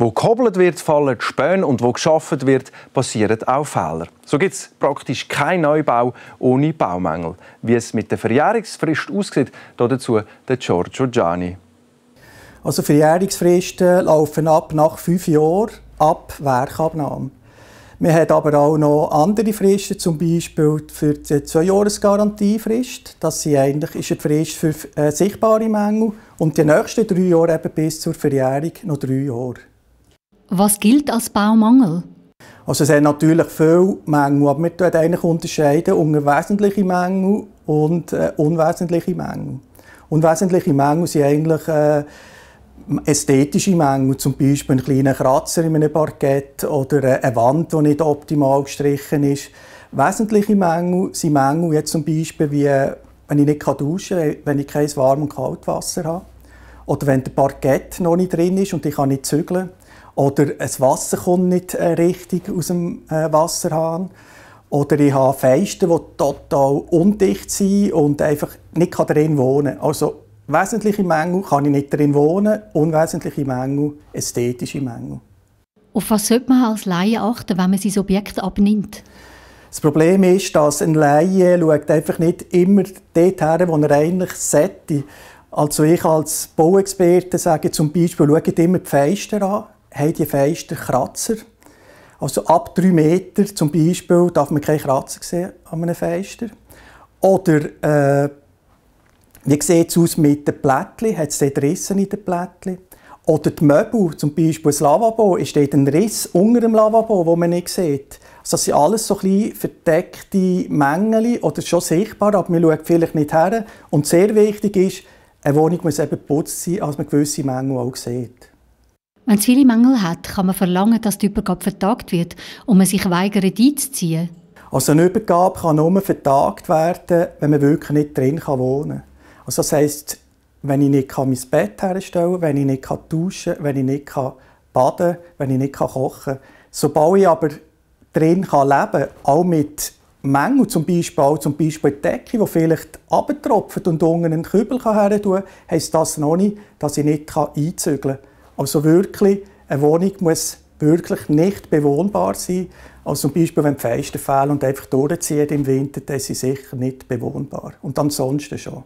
Wo gehobelt wird, fallen die Späne und wo geschaffen wird, passieren auch Fehler. So gibt es praktisch keinen Neubau ohne Baumängel. Wie es mit der Verjährungsfrist aussieht, dazu der Giorgio Gianni. Also Verjährungsfristen laufen ab nach fünf Jahren ab Werkabnahme. Wir haben aber auch noch andere Fristen, zum Beispiel für die Zwei-Jahres-Garantiefrist. Das ist eigentlich eine Frist für äh, sichtbare Mängel. Und die nächsten drei Jahre eben bis zur Verjährung noch drei Jahre. Was gilt als Baumangel? Also es sind natürlich viele Mängel, aber wir unterscheiden unterscheiden unter wesentliche Mängel und äh, unwesentliche Mängel. Unwesentliche Mängel sind eigentlich äh, ästhetische Mängel, zum Beispiel ein kleiner Kratzer in einem Parkett oder eine Wand, die nicht optimal gestrichen ist. Wesentliche Mängel sind Mängel, jetzt zum Beispiel wie wenn ich nicht duschen kann, wenn ich kein warmes und kaltes Wasser habe. Oder wenn der Parkett noch nicht drin ist und ich kann nicht zügeln. Oder das Wasser kommt nicht äh, richtig aus dem äh, Wasserhahn. Oder ich habe Fenster, die total undicht sind und einfach nicht drin wohnen kann. Also Wesentliche Mängel kann ich nicht drin wohnen, unwesentliche Mängel, ästhetische Mängel. Auf was sollte man als Laie achten, wenn man sein Objekt abnimmt? Das Problem ist, dass ein Laie schaut einfach nicht immer dort her, wo er eigentlich sollte. Also ich als Bauexperte sage zum Beispiel, schaut immer die Fenster an. Haben die Fenster Kratzer? Also ab drei Meter zum Beispiel darf man keine Kratzer sehen an einem Fenster. Oder äh, wie sieht es aus mit den Plättchen? Hat es dort Risse in den Plättchen? Oder die Möbel, zum Beispiel das Lavabo, ist dort ein Riss unter dem Lavabo, wo man nicht sieht. Also das sind alles so kleine verdeckte Mängel oder schon sichtbar, aber man schaut vielleicht nicht her. Und sehr wichtig ist, eine Wohnung muss eben geputzt sein, als man gewisse Mängel auch sieht. Wenn es viele Mängel hat, kann man verlangen, dass die Übergabe vertagt wird und man sich weigert, einzuziehen. Also eine Übergabe kann nur vertagt werden, wenn man wirklich nicht drin wohnen kann. Also das heisst, wenn ich nicht mein Bett herstellen kann, wenn ich nicht duschen kann, wenn ich nicht baden kann, wenn ich nicht kochen kann. Sobald ich aber drin leben kann, auch mit Mängeln, zum Beispiel, auch zum Beispiel die Decke, die vielleicht abtropft und unten einen Kübel her kann, heisst das noch nicht, dass ich nicht einzügeln kann. Also wirklich, eine Wohnung muss wirklich nicht bewohnbar sein. Also zum Beispiel, wenn die Fenster fehlen und einfach durchziehen im Winter, dann ist sie sicher nicht bewohnbar. Und ansonsten schon.